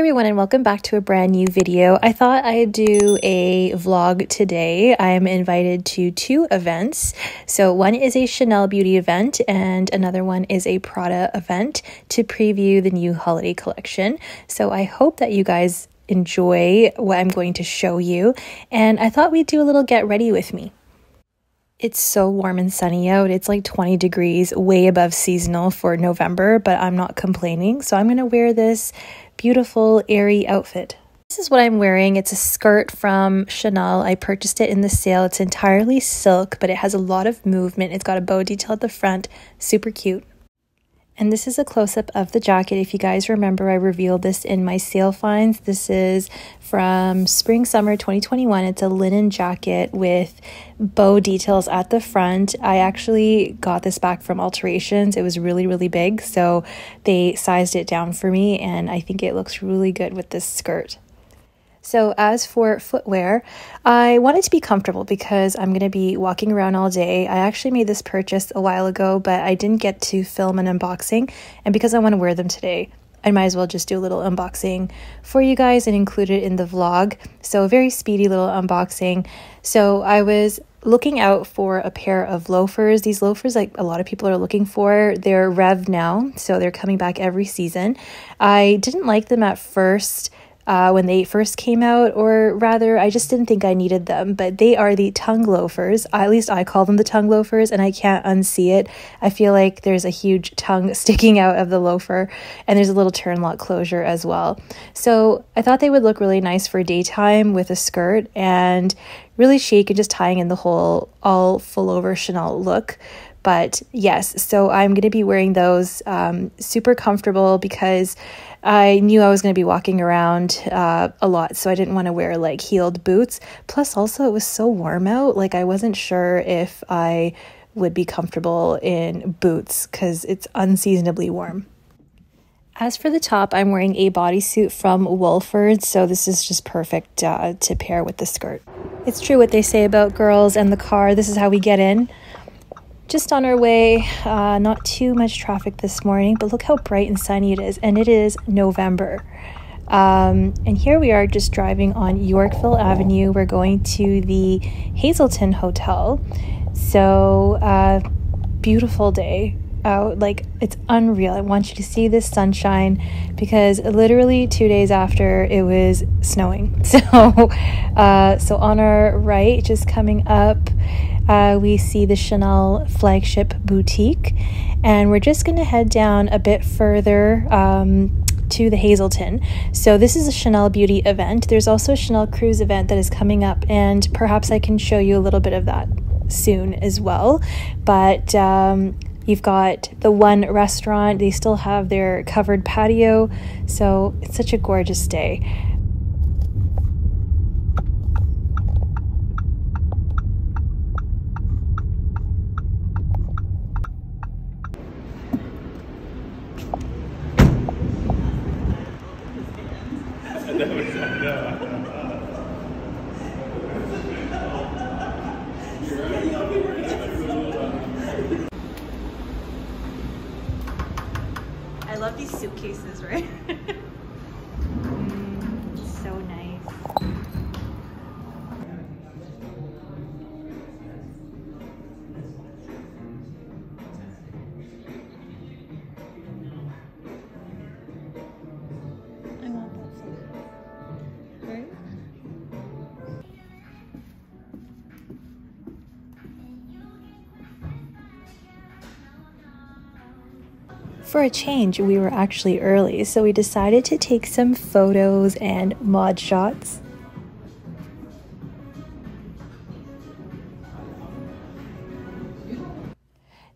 everyone and welcome back to a brand new video. I thought I'd do a vlog today. I am invited to two events. So one is a Chanel beauty event and another one is a Prada event to preview the new holiday collection. So I hope that you guys enjoy what I'm going to show you and I thought we'd do a little get ready with me. It's so warm and sunny out. It's like 20 degrees, way above seasonal for November, but I'm not complaining. So I'm going to wear this beautiful, airy outfit. This is what I'm wearing. It's a skirt from Chanel. I purchased it in the sale. It's entirely silk, but it has a lot of movement. It's got a bow detail at the front. Super cute. And this is a close up of the jacket. If you guys remember, I revealed this in my sale finds. This is from spring summer 2021. It's a linen jacket with bow details at the front. I actually got this back from alterations. It was really, really big. So they sized it down for me, and I think it looks really good with this skirt. So, as for footwear, I wanted to be comfortable because I'm going to be walking around all day. I actually made this purchase a while ago, but I didn't get to film an unboxing. And because I want to wear them today, I might as well just do a little unboxing for you guys and include it in the vlog. So, a very speedy little unboxing. So, I was looking out for a pair of loafers. These loafers, like a lot of people are looking for, they're Rev now, so they're coming back every season. I didn't like them at first uh, when they first came out, or rather, I just didn't think I needed them. But they are the tongue loafers. At least I call them the tongue loafers, and I can't unsee it. I feel like there's a huge tongue sticking out of the loafer, and there's a little turn lock closure as well. So I thought they would look really nice for daytime with a skirt and really chic and just tying in the whole all full over Chanel look. But yes, so I'm going to be wearing those um, super comfortable because I knew I was going to be walking around uh, a lot, so I didn't want to wear like heeled boots. Plus, also, it was so warm out, like, I wasn't sure if I would be comfortable in boots because it's unseasonably warm. As for the top, I'm wearing a bodysuit from Wolford, so this is just perfect uh, to pair with the skirt. It's true what they say about girls and the car. This is how we get in just on our way. Uh, not too much traffic this morning, but look how bright and sunny it is. And it is November. Um, and here we are just driving on Yorkville Avenue. We're going to the Hazelton Hotel. So, uh, beautiful day out. Like, it's unreal. I want you to see this sunshine because literally two days after it was snowing. So, uh, so on our right, just coming up, uh, we see the Chanel flagship boutique, and we're just going to head down a bit further. Um, to the Hazelton. So, this is a Chanel beauty event. There's also a Chanel cruise event that is coming up, and perhaps I can show you a little bit of that soon as well. But um, You've got the one restaurant, they still have their covered patio. So it's such a gorgeous day. I For a change, we were actually early, so we decided to take some photos and mod shots.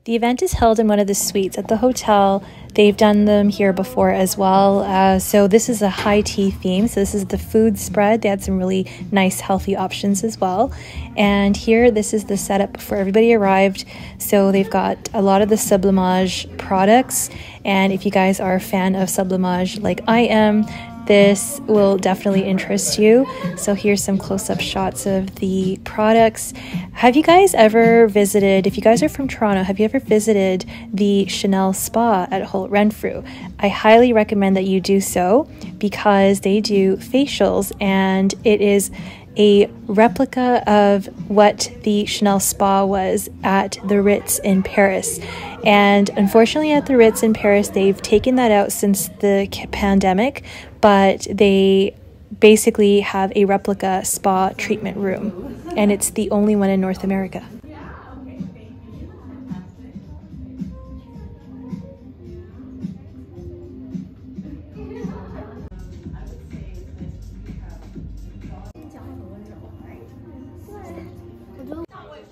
The event is held in one of the suites at the hotel They've done them here before as well. Uh, so this is a high tea theme. So this is the food spread. They had some really nice healthy options as well. And here, this is the setup before everybody arrived. So they've got a lot of the Sublimage products. And if you guys are a fan of Sublimage like I am, this will definitely interest you. So here's some close-up shots of the products. Have you guys ever visited, if you guys are from Toronto, have you ever visited the Chanel Spa at Holt Renfrew? I highly recommend that you do so because they do facials and it is a replica of what the Chanel spa was at the Ritz in Paris. And unfortunately, at the Ritz in Paris, they've taken that out since the pandemic, but they basically have a replica spa treatment room, and it's the only one in North America.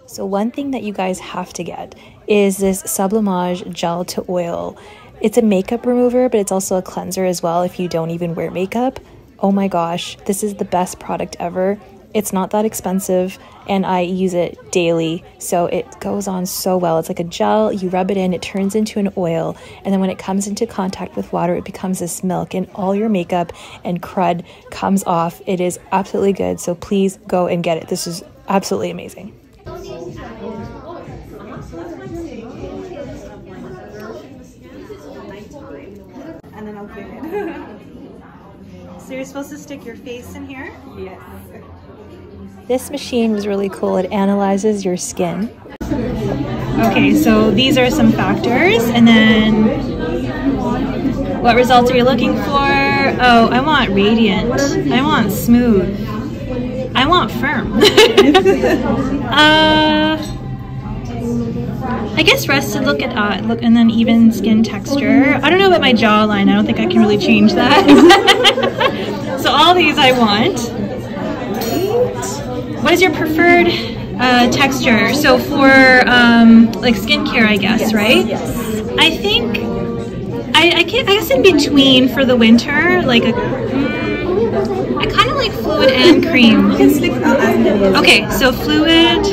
So one thing that you guys have to get is this Sublimage gel to oil. It's a makeup remover, but it's also a cleanser as well if you don't even wear makeup. Oh my gosh, this is the best product ever. It's not that expensive and I use it daily, so it goes on so well. It's like a gel, you rub it in, it turns into an oil, and then when it comes into contact with water, it becomes this milk, and all your makeup and crud comes off. It is absolutely good, so please go and get it. This is absolutely amazing. You're supposed to stick your face in here? yes. This machine was really cool. It analyzes your skin. Okay, so these are some factors, and then what results are you looking for? Oh, I want radiant. I want smooth. I want firm. uh, I guess rested look at uh, look and then even skin texture. I don't know about my jawline. I don't think I can really change that. so all these I want. What is your preferred uh, texture? So for um, like skincare, I guess, right? Yes. I think I I, can, I guess in between for the winter, like a. I kind of like fluid and cream. You can stick as many as Okay, so fluid,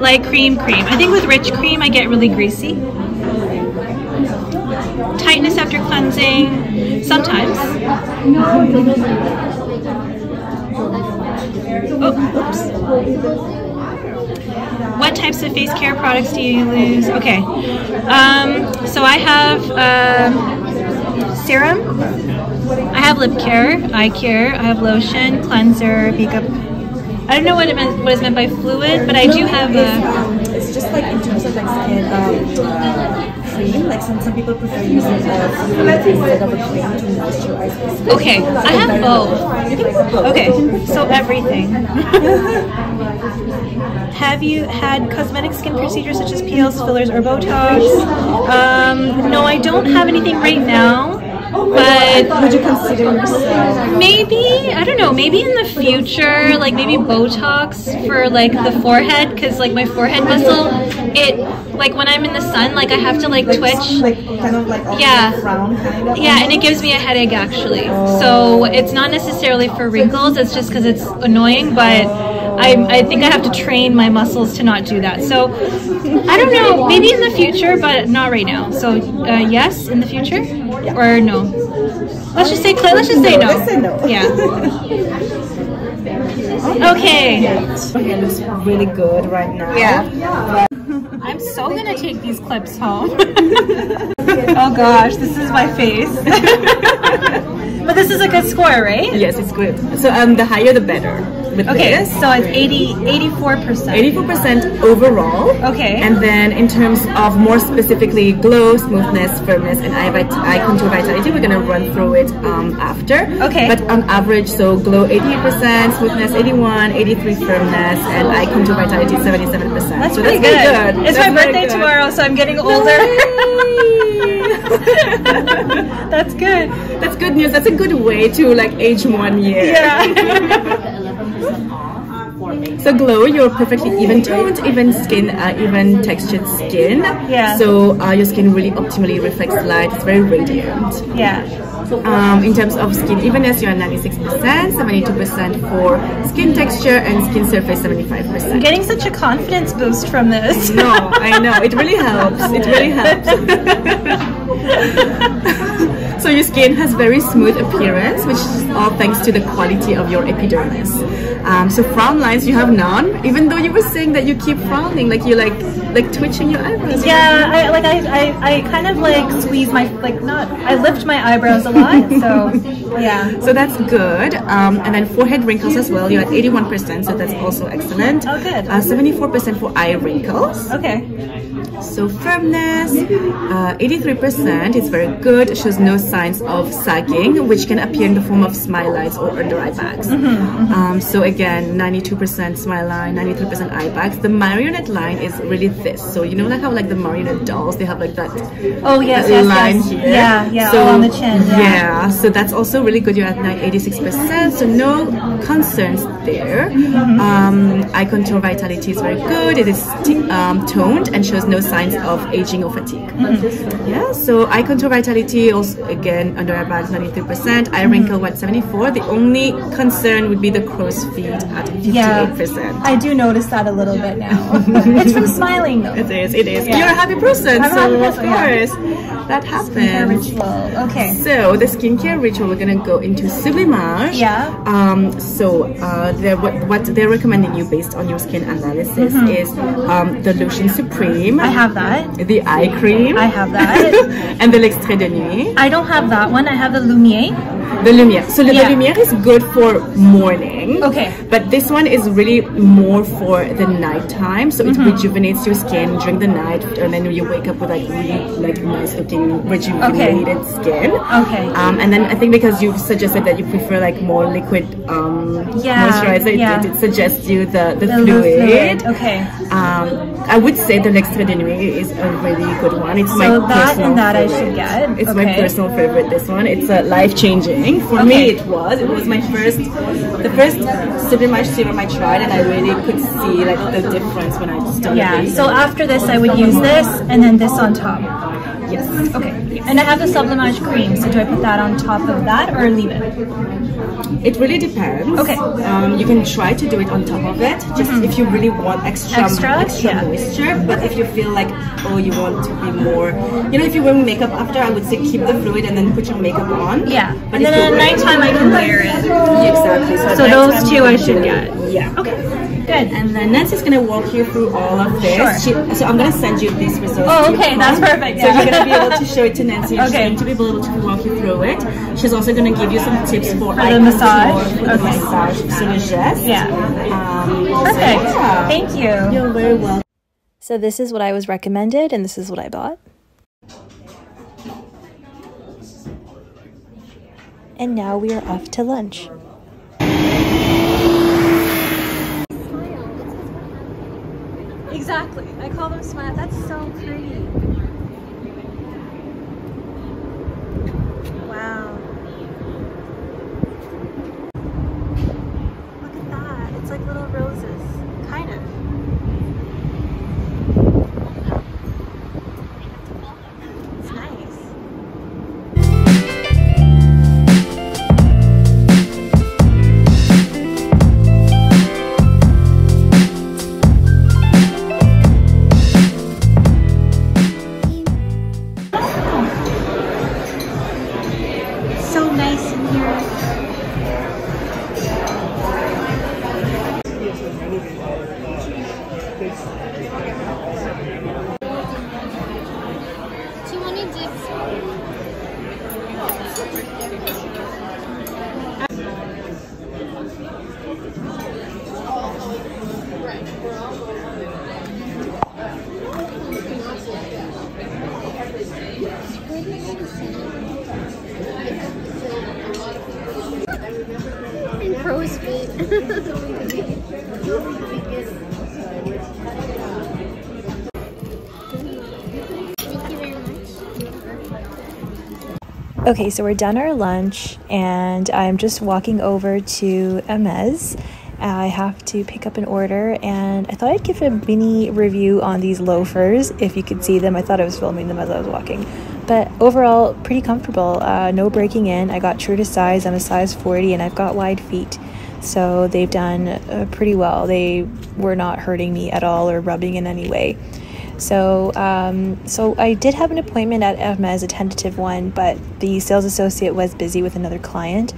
like cream, cream. I think with rich cream, I get really greasy. Tightness cleansing, sometimes. Oh, what types of face care products do you use? Okay, um, so I have um, serum. I have lip care, eye care. I have lotion, cleanser, makeup. I don't know what it meant, what is meant by fluid, but I do have a. it's just like in terms of like skin um, uh, cream. Like some, some people prefer using a fluid instead of a cream to moisturize their skin. Okay, I have both. You can put both. Okay, so everything. Have you had cosmetic skin procedures such as peels, fillers, or Botox? Um, no, I don't have anything right now, but Would you consider yourself? maybe I don't know. Maybe in the future, like maybe Botox for like the forehead, because like my forehead muscle, it like when I'm in the sun, like I have to like twitch. Like kind of like Yeah. kind of. Yeah, and it gives me a headache actually. So it's not necessarily for wrinkles, it's just because it's annoying, but I, I think I have to train my muscles to not do that. So I don't know, maybe in the future, but not right now. So uh, yes, in the future? Or no? Let's just say, let's just say no. Let's say no. Yeah. Okay. Your hair looks really good right now. Yeah. I'm so gonna take these clips home. oh gosh, this is my face. but this is a good score, right? Yes, it's good. So um, the higher the better. With Okay, this, so it's 80, 84%. 84% overall. Okay. And then in terms of more specifically glow, smoothness, firmness, and eye, vit- eye contour vitality, we're gonna run through it um, after. Okay. But on average, so glow 88%, smoothness 81, 83 firmness, and eye contour vitality 77%. That's so pretty that's good. good. It's That's my birthday good. tomorrow, so I'm getting older. That's good. That's good news. That's a good way to like age one year. Yeah. So glow, you're perfectly even toned, even skin, uh, even textured skin. Yeah. So uh, your skin really optimally reflects light. It's very radiant. yeah. Um, in terms of skin evenness, you're 96%, 72% for skin texture, and skin surface 75%. I'm getting such a confidence boost from this. No, I know. It really helps. It really helps. so your skin has very smooth appearance, which is all thanks to the quality of your epidermis. Um, so frown lines you have none, even though you were saying that you keep frowning, like you like like twitching your eyebrows. Yeah, I like I, I, I kind of like squeeze my like not I lift my eyebrows a lot, so yeah. So that's good. Um, and then forehead wrinkles as well. You're at 81%, so that's also excellent. Oh, good. Uh, 74% for eye wrinkles. Okay. So firmness, uh, 83%, is very good, shows no signs of sagging, which can appear in the form of smile lines or under eye bags. Mm-hmm, mm-hmm. Um, so again, 92% smile line, 93% eye bags. The marionette line is really this. So you know like how like the marionette dolls, they have like that Oh yes, that yes, line yes. here. Yeah, yeah, So, all on the chin. Yeah. yeah, so that's also really good. You're at 86%, so no concerns there. Mm-hmm. Um, eye contour vitality is very good. It is um, toned and shows no signs of aging or fatigue. Mm-hmm. Yeah, so eye contour vitality also again under about bags 93%, eye wrinkle 174. The only concern would be the crow's feet at 58%. Yeah. I do notice that a little bit now. it's from smiling though. It is, it is. Yeah. You're a happy person, I'm so happy of person, yeah. course that Hair happens. ritual. Okay. So the skincare ritual, we're gonna go into sublimage. Yeah. Um. So uh, they're, what what they're recommending you based on your skin analysis is um the lotion supreme. Mm-hmm. I have that. the eye cream. I have that. and the l'extrait de nuit. I don't have that one. I have the Lumiere. The lumiere. So the, Yeah. the lumiere is good for morning. Okay. But this one is really more for the nighttime. So it rejuvenates your skin during the night, and then you wake up with like really like nice looking rejuvenated skin. Okay. Um, and then I think because you suggested that you prefer like more liquid um, Yeah, moisturizer, it- yeah. it, it suggests you the the, The fluid. fluid. Okay. Um, I would say the l'extrait de nuit is a really good one. It's my So that personal and that I favorite. should get. It's my personal favorite. This one. It's uh, life changing for Okay. me. It was. It was my first, the first super Sublimage serum I tried, and I really could see like the difference when I started. Yeah. So after this, I would use this and then this on top. Yes. Okay. And I have the Sublimage cream. So do I put that on top of that or leave it? It really depends. Okay. Um, you can try to do it on top of it, just if you really want extra Extra? extra Yeah. moisture. But if you feel like oh you want to be more, you know, if you're wearing makeup after, I would say keep the fluid and then put your makeup on. Yeah. But And then at nighttime, I can layer it. Exactly. So, So those two I should get. Yeah. Okay. Good. And then Nancy's gonna walk you through all of this. Sure. She, so I'm gonna send you these results. Oh, okay, that's phone. perfect, So you're gonna be able to show it to Nancy. okay. She's Okay. going to be able to walk you through it. She's also gonna give you some tips for, eye the massage? contour, for the Okay. massage sur le geste. Yeah. Um, so Perfect. yeah. Thank you. You're very welcome. So this is what I was recommended, and this is what I bought. And now we are off to lunch. Exactly. I call them smile. That's so pretty. Okay, so we're done our lunch, and I'm just walking over to Hermes. I have to pick up an order, and I thought I'd give a mini review on these loafers. If you could see them, I thought I was filming them as I was walking. But overall, pretty comfortable. Uh, no breaking in. I got true to size. I'm a size 40, and I've got wide feet. So they've done uh, pretty well. They were not hurting me at all or rubbing in any way. So, um, so I did have an appointment at Hermes, a tentative one, but the sales associate was busy with another client.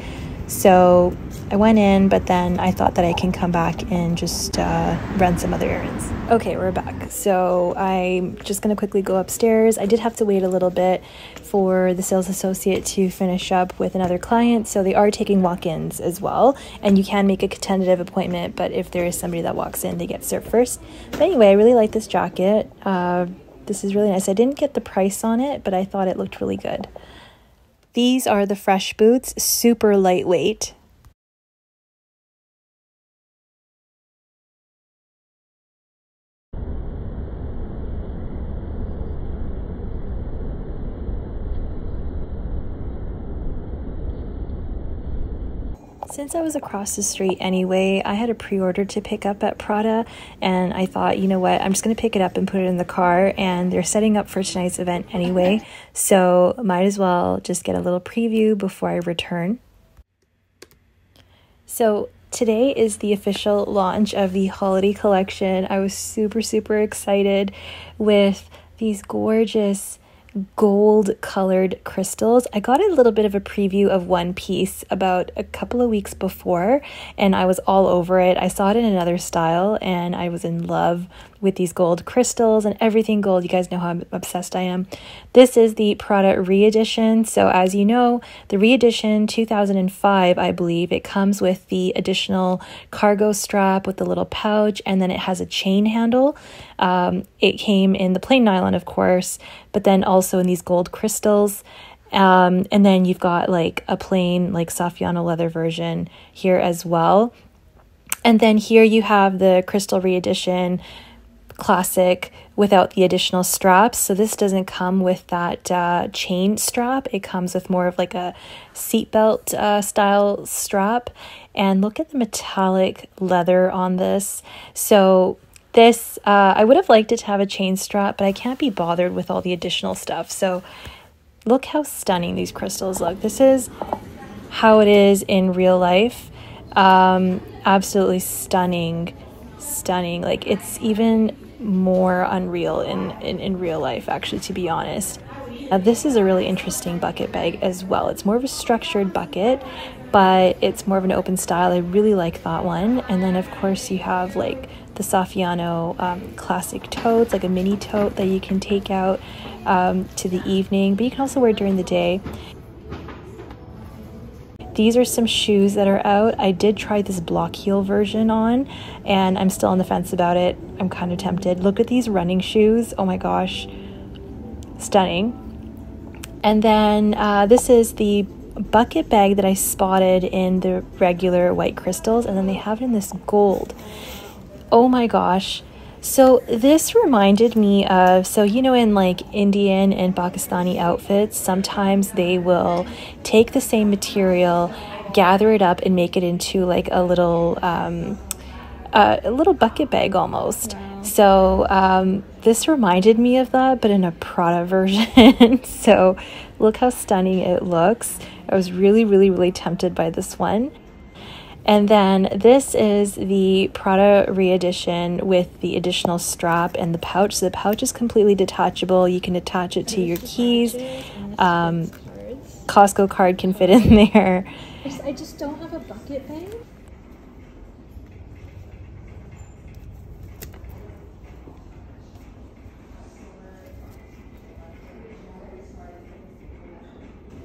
So I went in, but then I thought that I can come back and just uh, run some other errands. Okay, we're back. So I'm just gonna quickly go upstairs. I did have to wait a little bit for the sales associate to finish up with another client, so they are taking walk ins as well. And you can make a tentative appointment, but if there is somebody that walks in, they get served first. But anyway, I really like this jacket. Uh, this is really nice. I didn't get the price on it, but I thought it looked really good. These are the fresh boots, super lightweight. Since I was across the street anyway, I had a pre order to pick up at Prada, and I thought, you know what, I'm just going to pick it up and put it in the car. And they're setting up for tonight's event anyway, so might as well just get a little preview before I return. So, today is the official launch of the holiday collection. I was super, super excited with these gorgeous gold colored crystals. I got a little bit of a preview of one piece about a couple of weeks before, and I was all over it. I saw it in another style, and I was in love with these gold crystals and everything gold. You guys know how obsessed I am. This is the Prada re-edition. So as you know, the re-edition 2005, I believe, it comes with the additional cargo strap with the little pouch, and then it has a chain handle. Um, it came in the plain nylon, of course, but then also in these gold crystals. Um, and then you've got like a plain like Saffiano leather version here as well. And then here you have the crystal re-edition classic without the additional straps. So this doesn't come with that uh, chain strap. It comes with more of like a seatbelt uh, style strap. And look at the metallic leather on this. So this, uh, I would have liked it to have a chain strap, but I can't be bothered with all the additional stuff. So look how stunning these crystals look. This is how it is in real life. Um, absolutely stunning, stunning. Like it's even more unreal in, in, in real life, actually, to be honest. Uh, this is a really interesting bucket bag as well. It's more of a structured bucket, but it's more of an open style. I really like that one. And then, of course, you have like the Saffiano um, classic totes, like a mini tote that you can take out um, to the evening, but you can also wear during the day. These are some shoes that are out. I did try this block heel version on, and I'm still on the fence about it. I'm kind of tempted. Look at these running shoes. Oh my gosh. Stunning. And then uh, this is the bucket bag that I spotted in the regular white crystals, and then they have it in this gold. Oh my gosh. So this reminded me of so you know in like Indian and Pakistani outfits sometimes they will take the same material gather it up and make it into like a little um, uh, a little bucket bag almost. Wow. So um, this reminded me of that, but in a Prada version. so look how stunning it looks. I was really, really, really tempted by this one. And then this is the Prada re-edition with the additional strap and the pouch. So the pouch is completely detachable. You can attach it to your keys. Um, Costco card can fit in there. I just don't have a bucket bag.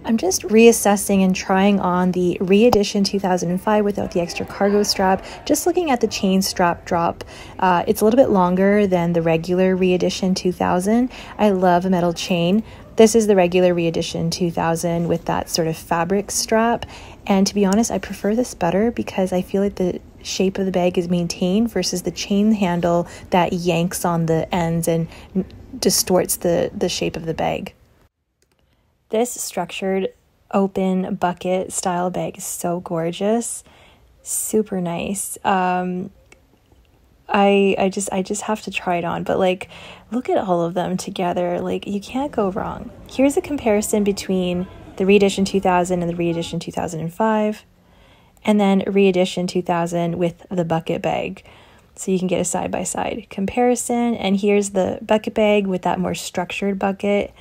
I'm just reassessing and trying on the re-edition 2005 without the extra cargo strap. Just looking at the chain strap drop, uh, it's a little bit longer than the regular re-edition 2000. I love a metal chain. This is the regular re-edition 2000 with that sort of fabric strap. And to be honest, I prefer this better because I feel like the shape of the bag is maintained versus the chain handle that yanks on the ends and distorts the, the shape of the bag. This structured open bucket style bag is so gorgeous, super nice. Um, I I just I just have to try it on, but like look at all of them together. Like you can't go wrong. Here's a comparison between the reedition 2000 and the reedition 2005 and then reedition 2000 with the bucket bag. So you can get a side by side comparison and here's the bucket bag with that more structured bucket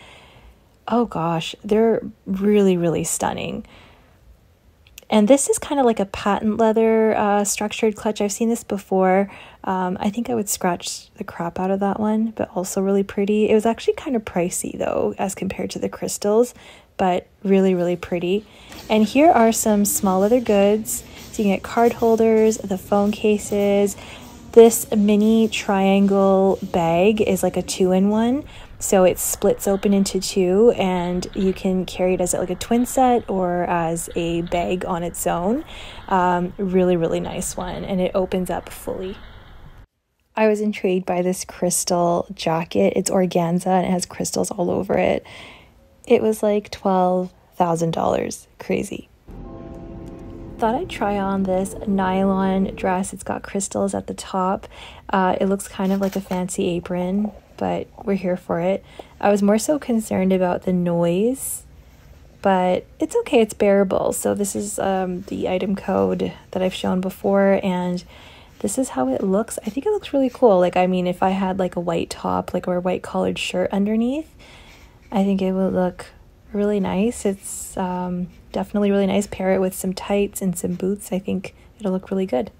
oh gosh, they're really, really stunning. And this is kind of like a patent leather uh, structured clutch. I've seen this before. Um, I think I would scratch the crap out of that one, but also really pretty. It was actually kind of pricey though, as compared to the crystals, but really, really pretty. And here are some small leather goods. So you can get card holders, the phone cases. This mini triangle bag is like a two in one. So it splits open into two, and you can carry it as like a twin set or as a bag on its own. Um, really, really nice one, and it opens up fully. I was intrigued by this crystal jacket. It's organza and it has crystals all over it. It was like $12,000. Crazy. Thought I'd try on this nylon dress. It's got crystals at the top. Uh, it looks kind of like a fancy apron but we're here for it. I was more so concerned about the noise, but it's okay, it's bearable. So, this is um, the item code that I've shown before, and this is how it looks. I think it looks really cool. Like, I mean, if I had like a white top, like or a white collared shirt underneath, I think it would look really nice. It's um, definitely really nice. Pair it with some tights and some boots. I think it'll look really good.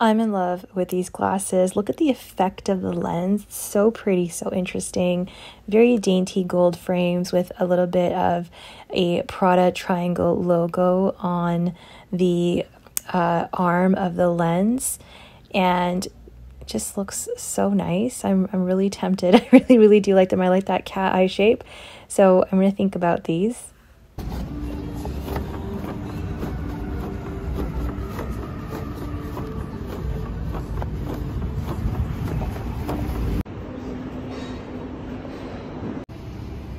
I'm in love with these glasses. Look at the effect of the lens. so pretty, so interesting. Very dainty gold frames with a little bit of a Prada triangle logo on the uh, arm of the lens. And just looks so nice. I'm, I'm really tempted. I really, really do like them. I like that cat eye shape. So I'm going to think about these.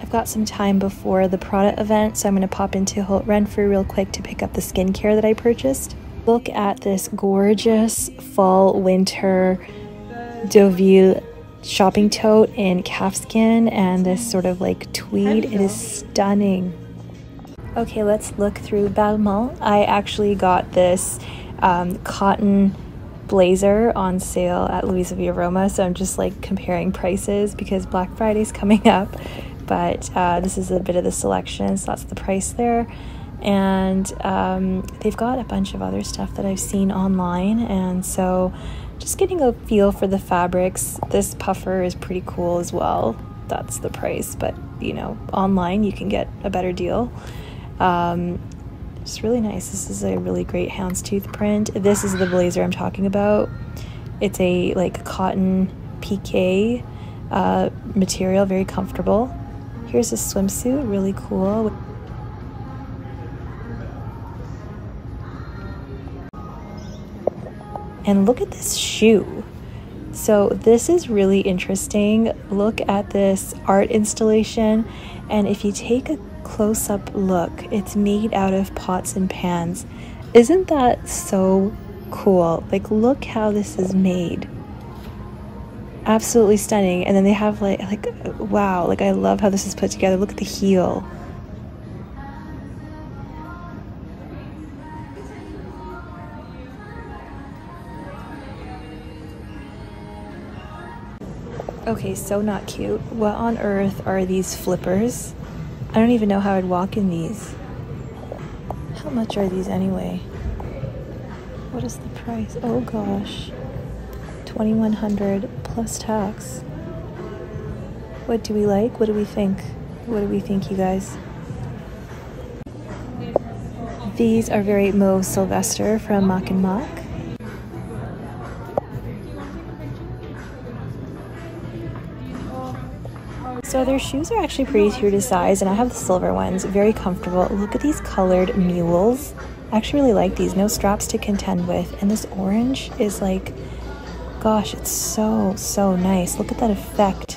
I've got some time before the Prada event, so I'm going to pop into Holt Renfrew real quick to pick up the skincare that I purchased. Look at this gorgeous fall winter Deauville shopping tote in calfskin and this sort of like tweed. It is stunning. Okay, let's look through Balmain. I actually got this um, cotton blazer on sale at Luisa Via Roma, so I'm just like comparing prices because Black Friday's coming up but uh, this is a bit of the selection, so that's the price there. And um, they've got a bunch of other stuff that I've seen online, and so just getting a feel for the fabrics. This puffer is pretty cool as well. That's the price, but you know, online you can get a better deal. Um, it's really nice. This is a really great houndstooth print. This is the blazer I'm talking about. It's a like cotton pique uh, material, very comfortable. Here's a swimsuit, really cool. And look at this shoe. So, this is really interesting. Look at this art installation, and if you take a close up look, it's made out of pots and pans. Isn't that so cool? Like, look how this is made absolutely stunning. And then they have like like wow, like I love how this is put together. Look at the heel. Okay, so not cute. What on earth are these flippers? I don't even know how I'd walk in these. How much are these anyway? What is the price? Oh gosh. 2100 plus tax. What do we like? What do we think? What do we think, you guys? These are very Mauve Sylvester from Mock and Mach. So their shoes are actually pretty true to size, and I have the silver ones, very comfortable. Look at these colored mules. I actually really like these, no straps to contend with, and this orange is like gosh, it's so, so nice. Look at that effect.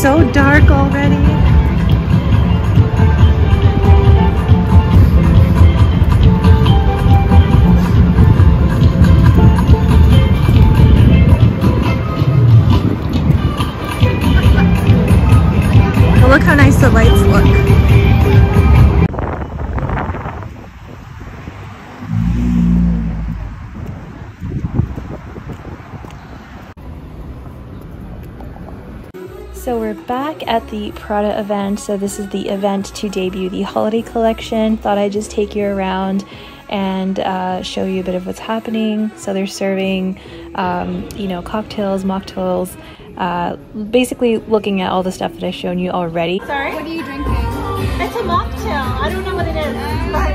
So dark already. look how nice the lights look. So we're back at the Prada event. So this is the event to debut the holiday collection. Thought I'd just take you around and uh, show you a bit of what's happening. So they're serving, um, you know, cocktails, mocktails, uh, basically looking at all the stuff that I've shown you already. Sorry? What are you drinking? It's a mocktail. I don't know what it is, but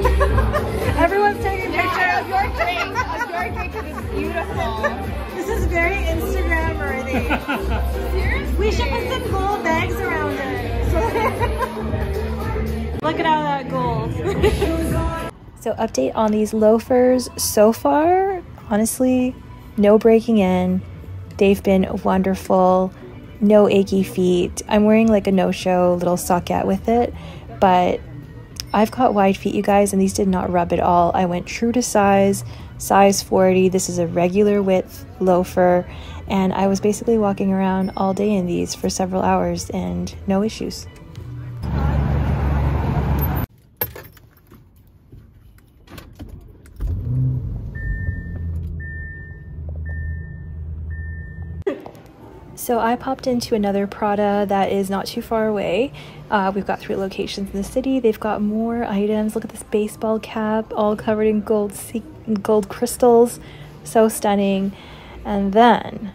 everyone's taking pictures of your drink. Of your drink it is beautiful. This is very Instagram worthy. We should put some gold bags around it. Look at all that gold. So update on these loafers so far, honestly, no breaking in. They've been wonderful. No achy feet. I'm wearing like a no-show little socket with it, but I've got wide feet, you guys, and these did not rub at all. I went true to size, size 40. This is a regular width loafer, and I was basically walking around all day in these for several hours and no issues. So I popped into another Prada that is not too far away. Uh, we've got three locations in the city. They've got more items. Look at this baseball cap, all covered in gold gold crystals, so stunning. And then,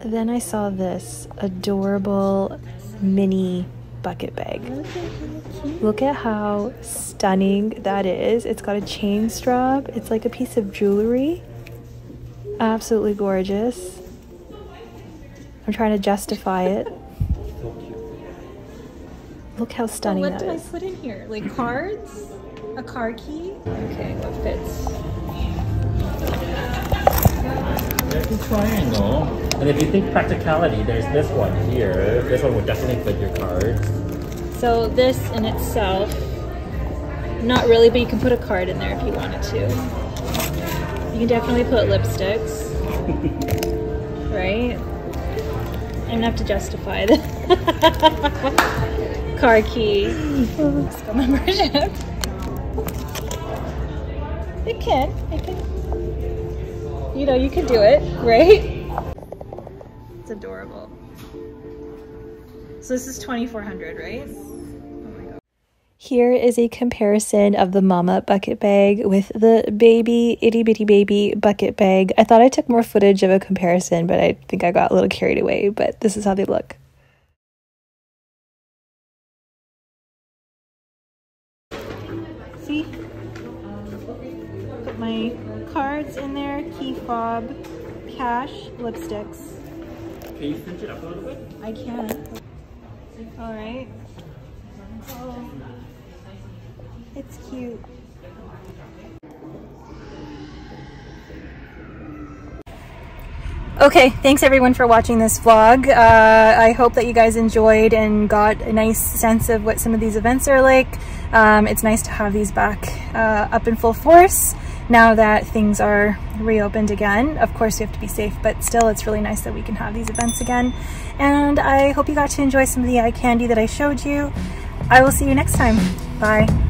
then I saw this adorable mini bucket bag. Look at how stunning that is. It's got a chain strap. It's like a piece of jewelry. Absolutely gorgeous. I'm trying to justify it. Look how stunning what that do I put in here? Like cards? A car key? Okay, what fits? There's a triangle. And if you think practicality, there's this one here. This one would definitely fit your cards. So this in itself, not really, but you can put a card in there if you wanted to. You can definitely put lipsticks, right? I'm gonna have to justify the car key. School membership. It can. It can. You know, you can do it, right? It's adorable. So this is 2400, right? Oh Here is a comparison of the mama bucket bag with the baby itty bitty baby bucket bag. I thought I took more footage of a comparison, but I think I got a little carried away. But this is how they look. See? Put my cards in there, key fob, cash, lipsticks. Can you cinch it up a little bit? I can. All right. Oh, it's cute. Okay, thanks everyone for watching this vlog. Uh, I hope that you guys enjoyed and got a nice sense of what some of these events are like. Um, it's nice to have these back uh, up in full force now that things are reopened again. Of course, you have to be safe, but still, it's really nice that we can have these events again. And I hope you got to enjoy some of the eye candy that I showed you. I will see you next time. Bye.